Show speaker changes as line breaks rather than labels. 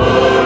Oh.